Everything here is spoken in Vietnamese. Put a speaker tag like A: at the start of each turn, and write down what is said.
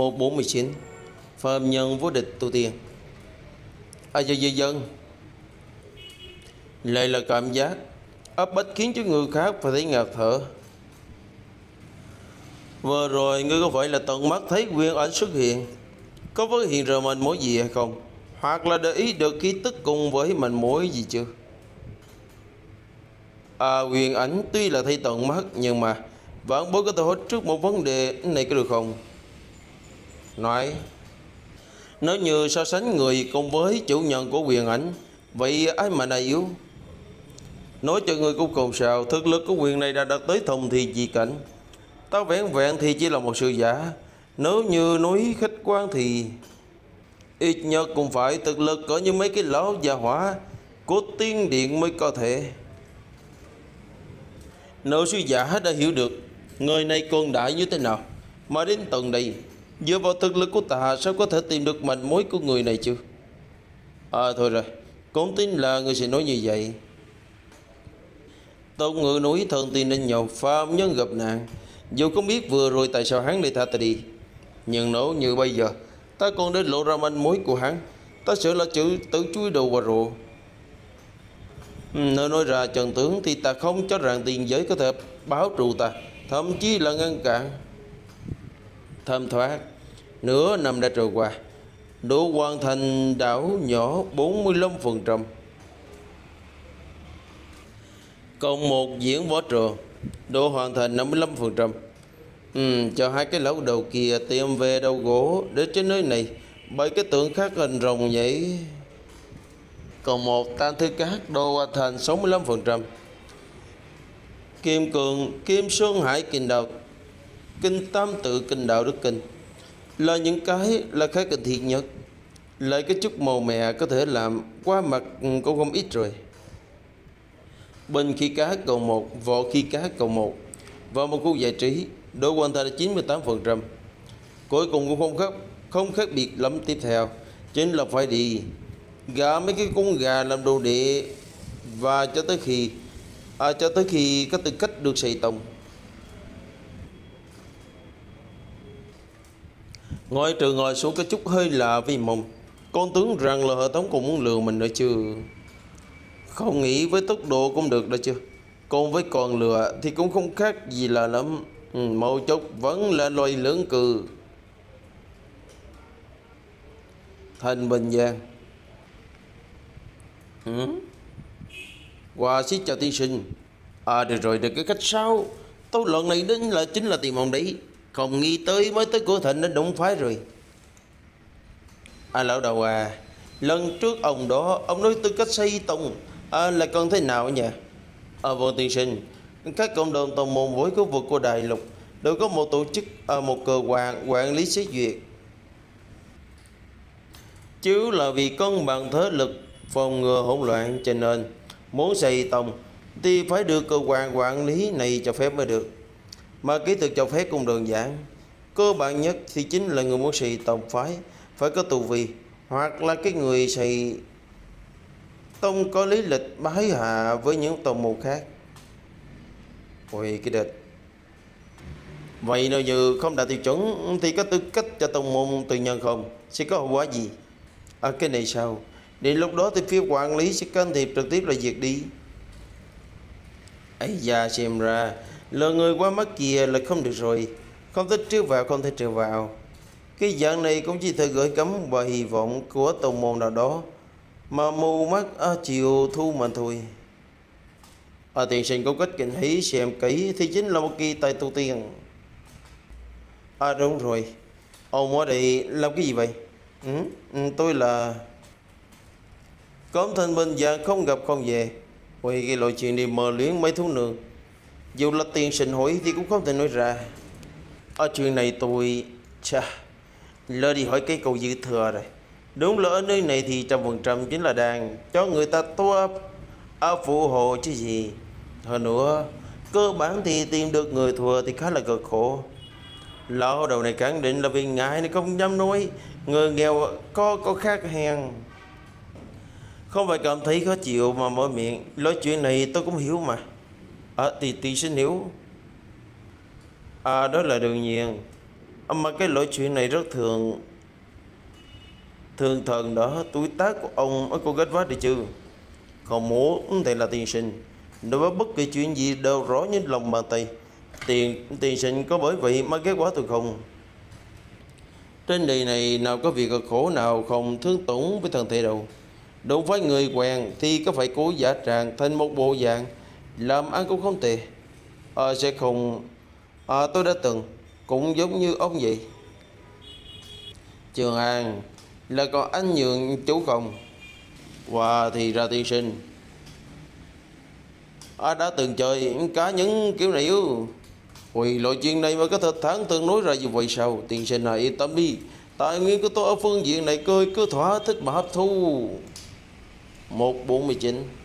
A: 149 Phạm nhân vô địch tu tiên. A dơ dơ dân? Lại là cảm giác áp bách khiến cho người khác phải thấy ngạt thở. Vừa rồi ngươi có phải là tận mắt thấy quyền ảnh xuất hiện? Có phát hiện ra mình mối gì hay không? Hoặc là để ý được ký tức cùng với mình mối gì chưa? À quyền ảnh tuy là thấy tận mắt, Nhưng mà vẫn bố có thể hỏi trước một vấn đề này có được không? Nói, Nếu như so sánh người cùng với chủ nhân của quyền ảnh, Vậy ai mà này yếu Nói cho người cũng cùng sao, Thực lực của quyền này đã đạt tới thông thì gì cảnh? Ta vẹn vẹn thì chỉ là một sự giả. Nếu như nói khách quan thì Ít nhất cũng phải thực lực có như mấy cái lão già hỏa Của tiên điện mới có thể. Nếu sư giả đã hiểu được Người này còn đại như thế nào. Mà đến tận đây Dựa vào thực lực của ta Sao có thể tìm được manh mối của người này chứ? À thôi rồi Cũng tin là người sẽ nói như vậy. Tôn ngự núi thần tin nên nhau Phạm nhân gặp nạn. Dù không biết vừa rồi tại sao hắn lại tha ta đi. Nhưng nếu như bây giờ, Ta còn đến lộ ra manh mối của hắn, Ta sợ là chữ tự chui đầu vào rượu Nếu nói ra trần tướng Thì ta không cho rằng tiền giới có thể báo trụ ta, Thậm chí là ngăn cản. Thơm thoát. Nửa năm đã trôi qua Độ hoàn thành đảo nhỏ 45% Còn một diễn võ trường Độ hoàn thành 55% ừ, Cho hai cái lỗ đầu kia tìm về đầu gỗ Để trên nơi này bởi cái tượng khác hình rồng vậy. Còn một tan thư cát đồ hoàn thành 65% Kim Cường, Kim Sơn Hải kình Đạo Kinh Tam Tự Kinh Đạo Đức Kinh. Là những cái là khá cần thiết nhất. Lại cái chút màu mè có thể làm qua mặt cũng không ít rồi. Bình khi cá cầu 1, vỏ khi cá cầu 1 Và một khu giải trí Độ quan thành là 98% Cuối cùng cũng không khác, không khác biệt lắm tiếp theo. Chính là phải đi Gà mấy cái con gà làm đồ đệ. Và cho tới khi à, cho tới khi có tư cách được xây tông ngoại trừ ngồi xuống cái chút hơi lạ vì mộng, con tướng rằng là hệ thống cũng muốn lừa mình nữa chứ. Không nghĩ với tốc độ cũng được đó chứ. Còn với con lừa thì cũng không khác gì là lắm. Ừ, màu chốc vẫn là loài lưỡng cừ thành bình giang. Ừ? Qua xin chào tiên sinh. À được rồi được cái cách sau. Tôi lần này đến là chính là tìm ông đấy. Không nghĩ tới mới tới cửa thịnh nó đụng phái rồi. À lão đầu à Lần trước ông đó Ông nói tư cách xây tông à, Là con thế nào nhỉ? À vâng tiên sinh Các cộng đồng tông môn với khu vực của Đại Lục Đều có một tổ chức à, Một cơ quan quản lý xét duyệt. Chứ là vì cân bằng thế lực Phòng ngừa hỗn loạn cho nên Muốn xây tông Thì phải được cơ quan quản lý này cho phép mới được. Mà kỹ thuật cho phép cũng đơn giản. Cơ bản nhất thì chính là người muốn sĩ tông phái Phải có tù vi, Hoặc là cái người xây Tông có lý lịch bái hạ với những tông môn khác. Ôi, cái địch Vậy nếu như không đạt tiêu chuẩn Thì có tư cách cho tông môn tự nhân không? Sẽ có hậu quả gì? À cái này sao? Đến lúc đó thì phía quản lý sẽ can thiệp trực tiếp là việc đi. Ấy da, xem ra Lời người qua mắt kia là không được rồi. Không thích trước vào không thể trêu vào. Cái dạng này cũng chỉ thể gửi cấm và hy vọng của tông môn nào đó. Mà mù mắt à, chiều thu mà thôi. À tiền sinh có cách kinh hí xem kỹ Thì chính là một kỳ tài tu tiên. À đúng rồi. Ông ở đây làm cái gì vậy? Ừ, ừ Tôi là Cấm thanh minh và không gặp không về. Quay cái loại chuyện đi mờ luyến mấy thú nương. Dù là tiền sinh hỏi thì cũng không thể nói ra. Ở chuyện này tôi Chà Lỡ đi hỏi cái câu dư thừa rồi. Đúng là ở nơi này thì trăm phần trăm chính là đang Cho người ta toa à, phụ hộ chứ gì. Hơn nữa Cơ bản thì tìm được người thừa thì khá là cực khổ. Lão đầu này khẳng định là vì ngại nên không dám nói Người nghèo có có khác hèn. Không phải cảm thấy khó chịu mà mở miệng Nói chuyện này tôi cũng hiểu mà. À thì tỷ sinh hiểu. À đó là đương nhiên. Ờ, mà cái loại chuyện này rất thường Thường thần đó, tuổi tác của ông ở cô kết vát đi chứ. Còn muốn thì là tiền sinh. Đối với bất kỳ chuyện gì đều rõ như lòng bàn tay. Tiền tiền sinh có bởi vậy mà kết quả tôi không? Trên đời này nào có việc khổ nào không thương tổn với thân thể đâu. Đối với người quen thì có phải cố giả tràng thành một bộ dạng. Làm ăn cũng không tệ. À, Sẽ không. À, Tôi đã từng Cũng giống như ông vậy. Trường An Là còn anh nhường chú không Và thì ra tiên sinh. À, Đã từng chơi cá những kiểu này ư? Ôi loại chuyện này mà có thể thẳng tương nói ra như vậy sao? Tiên sinh này yên tâm đi. Tài nguyên của tôi ở phương diện này cười cứ thỏa thích mà hấp thu. 149